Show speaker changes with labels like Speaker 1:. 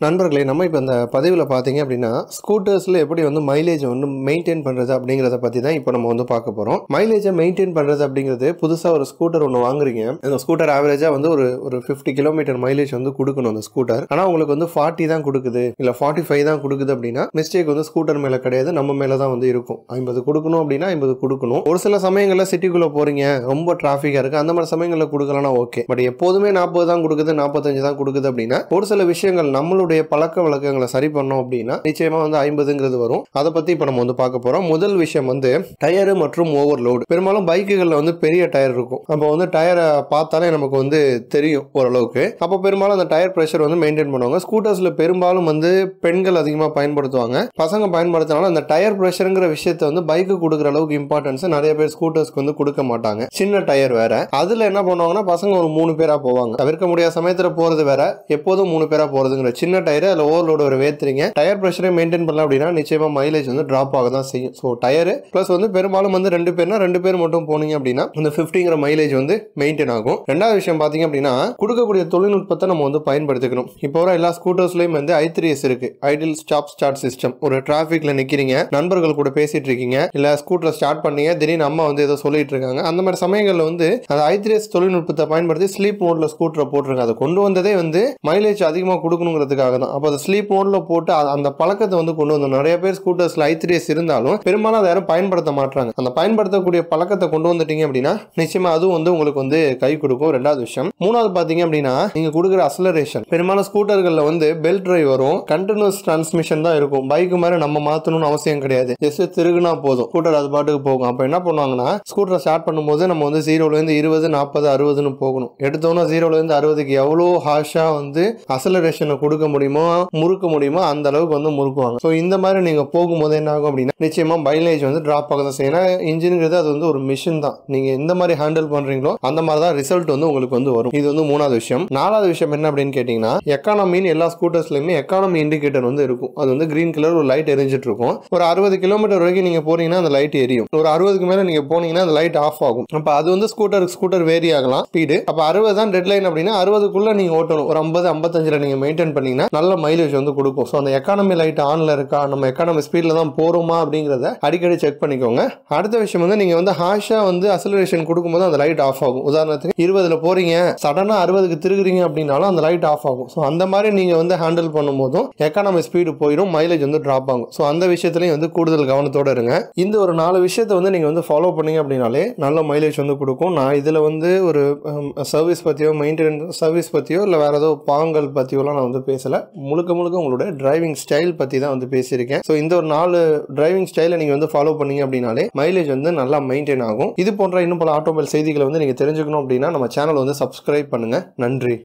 Speaker 1: நண்பர்களே நம்ம இப்போ இந்த பதிவில் பார்த்தீங்க அப்படின்னா ஸ்கூட்டர்ஸில் எப்படி வந்து மைலேஜ் வந்து மெயின்டைன் பண்ணுறது அப்படிங்கிறத பற்றி தான் இப்போ நம்ம வந்து பார்க்க போகிறோம் மைலேஜை மெயின்டைன் பண்ணுறது அப்படிங்கிறது புதுசாக ஒரு ஸ்கூட்டர் ஒன்று வாங்குறீங்க. அந்த ஸ்கூட்டர் ஆவரேஜாக வந்து ஒரு ஒரு ஃபிஃப்டி கிலோமீட்டர் மைலேஜ் வந்து கொடுக்கணும் அந்த ஸ்கூட்டர் ஆனால் உங்களுக்கு வந்து ஃபார்ட்டி தான் கொடுக்குது. இல்லை ஃபார்ட்டி ஃபைவ் தான் கொடுக்குது அப்படின்னா மிஸ்டேக் வந்து ஸ்கூட்டர் மேலே கிடையாது நம்ம மேலே தான் வந்து இருக்கும். ஐம்பது கொடுக்கணும் அப்படின்னா ஐம்பது கொடுக்கணும். ஒரு சில சமயங்களில் சிட்டிக்குள்ளே போகிறீங்க ரொம்ப டிராஃபிக்காக இருக்குது அந்த மாதிரி சமயங்களில் கொடுக்கலன்னா ஓகே பட் எப்போதுமே நாற்பது தான் கொடுக்குது நாற்பத்தஞ்சு தான் கொடுக்குது அப்படின்னா ஒரு சில விஷயங்கள் நம்மளுடைய பழக்க வழக்கங்களை சரி பண்ணோம் அப்படின்னா நிச்சயமா வந்து ஐம்பதுங்கிறது வரும். அதை பத்தி இப்ப நம்ம வந்து பார்க்க போறோம். முதல் விஷயம் வந்து டயரு மற்றும் ஓவர்லோடு பெரும்பாலும் பைக்குகளில் வந்து பெரிய டயர் இருக்கும். அப்போ வந்து டயரை பார்த்தாலே நமக்கு வந்து தெரியும் ஓரளவுக்கு. அப்போ பெரும்பாலும் அந்த டயர் ப்ரெஷர் வந்து மெயின்டைன் பண்ணுவாங்க. ஸ்கூட்டர்ஸ்ல பெரும்பாலும் வந்து பெண்கள் அதிகமாக பயன்படுத்துவாங்க. பசங்க பயன்படுத்தினாலும் அந்த டயர் ப்ரெஷருங்கிற விஷயத்தை வந்து பைக்கு கொடுக்குற அளவுக்கு இம்பார்ட்டன்ஸ் நிறைய பேர் ஸ்கூட்டர்ஸ்க்கு வந்து கொடுக்க மாட்டாங்க. சின்ன டயர் வேற. அதுல என்ன பண்ணுவாங்கன்னா பசங்க ஒரு மூணு பேரா போவாங்க. தவிர்க்க முடியாத சமயத்துல போறது வேற. எப்போதும் மூணு பேரா போறதுங்கிற சின்ன டயர் அதில் ஓவர்லோடு ஒரு வேத்துறீங்க. டயர் ப்ரெஷரை மெயின்டைன் பண்ணல அப்படின்னா நிச்சயமாக மைலேஜ் வந்து ட்ராப் ஆக தான் செய்யும். ஸோ டயர் ப்ளஸ் வந்து பெரும்பாலும் வந்து ரெண்டு பேர்னா ரெண்டு பேர் மட்டும் போனீங்க அப்படின்னா இந்த ஃபிஃப்டிங்கிற மைலேஜ் வந்து மெயின்டைன் ஆகும். ரெண்டாவது விஷயம் பார்த்தீங்க அப்படின்னா கொடுக்கக்கூடிய தொழில்நுட்பத்தை நம்ம வந்து பயன்படுத்திக்கணும். இப்போ வர எல்லா ஸ்கூட்டர்ஸ்லையும் வந்து ஐ த்ரீ எஸ் இருக்கு. ஐடியல் ஸ்டாப் ஸ்டார்ட் சிஸ்டம் ஒரு டிராஃபிக்ல நிக்கிறீங்க நண்பர்கள் கூட பேசிட்டு இருக்கீங்க இல்ல ஸ்கூட்டரை ஸ்டார்ட் பண்ணீங்க திடீர்னு அம்மா வந்து ஏதோ சொல்லிட்டு இருக்காங்க. அந்த மாதிரி சமயங்கள்ல வந்து அந்த ஐ த்ரீ எஸ் தொழில்நுட்பத்தை பயன்படுத்தி ஸ்லீப் மோட்ல ஸ்கூட்டரை போட்டிருக்காங்க. அதை கொண்டு வந்ததே வந்து மைலேஜ் அதிகமாக கொடுக்கணுங்கிறதுக்காக தான் அப்போ அதை ஸ்லீப் மோட்ல போட்டு அந்த பழக்கத்தை வந்து கொண்டு வந்தோம். நிறைய பேர் ஸ்கூட்டர்ஸ்ல ஐ த்ரீ இருந்தாலும் பெரும்பாலும் அதை யாரும் பயன்படுத்த மாட்டாங்க அந்த பயன்படுத்தக்கூடிய பழக்கத்தை கொண்டு வந்துட்டீங்க அப்படின்னா நிச்சயமா அதுவும் வந்து உங்களுக்கு வந்து கை கொடுக்கும். ரெண்டாவது விஷயம். மூணாவது பாத்தீங்க அப்படின்னா நீங்க கொடுக்குற அசலரேஷன் பெரும்பாலும் ஸ்கூட்டர்களில் வந்து பெல்ட் டிரைவ் வரும். கண்டினியூஸ் டிரான்ஸ்மிஷன் தான் இருக்கும். பைக் மாதிரி நம்ம மாத்தணும்னு அவசியம் கிடையாது. ஜஸ்ட் திருகுனா போதும். ஸ்கூட்டர் அது பாட்டுக்கு போகும். அப்ப என்ன பண்ணுவாங்கன்னா ஸ்கூட்டரை ஸ்டார்ட் பண்ணும்போது நம்ம வந்து ஜீரோல இருந்து இருபது நாற்பது அறுபதுன்னு போகணும். எடுத்தோம்னா ஜீரோல இருந்து அறுபதுக்கு எவ்வளோ ஹாஷா வந்து அசலரேஷனை கொடுக்க முடியும்? முறுக்க முடியுமோ அந்த அளவுக்கு வந்து முறுக்குவாங்க. ஸோ இந்த மாதிரி நீங்கள் போகும்போது என்ன ஆகும் அப்படின்னா நிச்சயமாக மைலேஜ் வந்து ட்ராப் ஆக தான் செய்யும் ஏன்னா இன்ஜினுங்கிறது அது வந்து ஒரு மிஷின் தான். நீங்கள் எந்த மாதிரி ஹேண்டில் பண்ணுறீங்களோ அந்த மாதிரி தான் ரிசல்ட் வந்து உங்களுக்கு வந்து வரும். இது வந்து மூணாவது விஷயம். நாலாவது விஷயம் என்ன அப்படின்னு கேட்டிங்கன்னா எக்கானமின்னு எல்லா ஸ்கூட்டர்ஸ்லையுமே எக்கானமி இண்டிகேட்டர் வந்து இருக்கும். அது வந்து கிரீன் கலர் ஒரு லைட் எரிஞ்சிட்டு இருக்கும். ஒரு அறுபது கிலோமீட்டர் வரைக்கும் நீங்கள் போனீங்கன்னா அந்த லைட் எரியும். ஒரு அறுபதுக்கு மேலே நீங்கள் போனீங்கன்னா அந்த லைட் ஆஃப் ஆகும். அப்போ அது வந்து ஸ்கூட்டர் ஸ்கூட்டர் வேரி ஆகலாம். ஸ்பீடு அப்போ அறுபது தான் டெட் லைன் அப்படின்னா அறுபதுக்குள்ளே நீங்கள் ஓட்டணும். ஒரு ஐம்பது ஐம்பத்தஞ்சில் நீங்கள் மெயின்டைன் பண்ணீங்கன்னா நல்ல மைலேஜ் வந்து கொடுக்கும். ஸோ அந்த எக்கானமி லைட் ஆனில் இருக்கா? நம்ம எக்கானமி ஸ்பீடில் தான் போகிறோமா அப்படிங்கிறத அடிக்கடி செக் பண்ணிக்கோங்க. அடுத்த விஷயம் வந்து நீங்கள் வந்து ஹாஷாக வந்து அசலரேஷன் கொடுக்கும்போது அந்த லைட் ஆஃப் ஆகும். உதாரணத்துக்கு இருபதில் போகிறீங்க சடனாக அறுபதுக்கு திருகுறீங்க அப்படின்னாலும் அந்த லைட் ஆஃப் ஆகும். ஸோ அந்த மாதிரி நீங்கள் வந்து ஹேண்டில் பண்ணும்போதும் எக்கானமி ஸ்பீடு போயிடும் மைலேஜ் வந்து ட்ராப் ஆகும். ஸோ அந்த விஷயத்துலையும் வந்து கூடுதல் கவனத்தோட இருங்க. இந்த ஒரு நாலு விஷயத்தை வந்து நீங்கள் வந்து ஃபாலோ பண்ணீங்க அப்படின்னாலே நல்ல மைலேஜ் வந்து கொடுக்கும். நான் இதில் வந்து ஒரு சர்வீஸ் பற்றியோ மெயின்டெனன்ஸ் சர்வீஸ் பற்றியோ இல்லை வேறு ஏதோ பாங்கல் பற்றியோலாம் நான் வந்து பேசல. முழுக்க முழுக்க உங்களுடைய டிரைவிங் ஸ்டைல் பத்தி தான் வந்து பேசியிருக்கேன். ஸோ இந்த ஒரு நாலு டிரைவிங் ஸ்டைலை நீங்க வந்து ஃபாலோ பண்ணீங்க அப்படின்னாலே மைலேஜ் வந்து நல்லா மெயின்டைன் ஆகும். இது போன்ற இன்னும் பல ஆட்டோமொபைல் செய்திகளை வந்து நீங்க தெரிஞ்சுக்கணும் அப்படின்னா நம்ம சேனல் வந்து சப்ஸ்கிரைப் பண்ணுங்க. நன்றி.